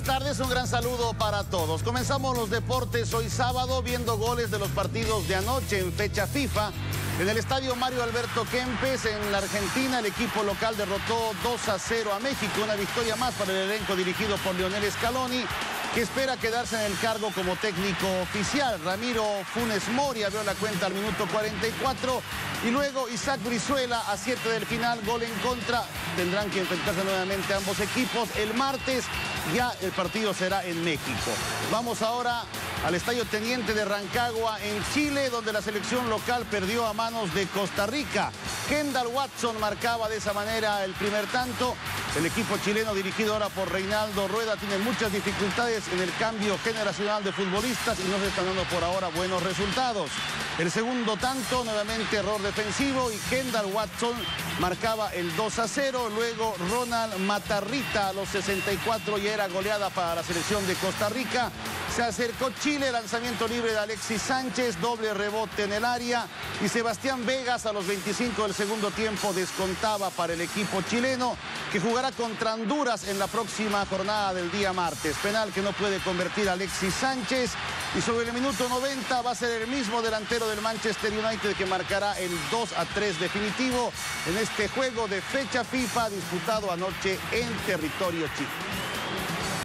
buenas tardes, un gran saludo para todos. Comenzamos los deportes hoy sábado viendo goles de los partidos de anoche en fecha FIFA. En el estadio Mario Alberto Kempes, en la Argentina, el equipo local derrotó 2 a 0 a México. Una victoria más para el elenco dirigido por Lionel Scaloni, que espera quedarse en el cargo como técnico oficial. Ramiro Funes Mori abrió la cuenta al minuto 44 y luego Isaac Brizuela a 7 del final, gol en contra. Tendrán que enfrentarse nuevamente ambos equipos. El martes ya el partido será en México. Vamos ahora al Estadio Teniente de Rancagua en Chile, donde la selección local perdió a manos de Costa Rica. Kendall Watson marcaba de esa manera el primer tanto. El equipo chileno dirigido ahora por Reinaldo Rueda tiene muchas dificultades en el cambio generacional de futbolistas y no se están dando por ahora buenos resultados. El segundo tanto, nuevamente error defensivo y Kendall Watson marcaba el 2 a 0. Luego Ronald Matarrita a los 64 y era goleada para la selección de Costa Rica. Se acercó Chile, lanzamiento libre de Alexis Sánchez, doble rebote en el área y Sebastián Vegas a los 25 del segundo tiempo descontaba para el equipo chileno que jugará contra Honduras en la próxima jornada del día martes. Penal que no puede convertir Alexis Sánchez y sobre el minuto 90 va a ser el mismo delantero del Manchester United que marcará el 2 a 3 definitivo en este juego de fecha FIFA disputado anoche en territorio chino.